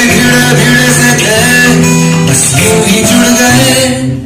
कभी भीड़े भीड़े से थे बस यूं ही जुड़ गए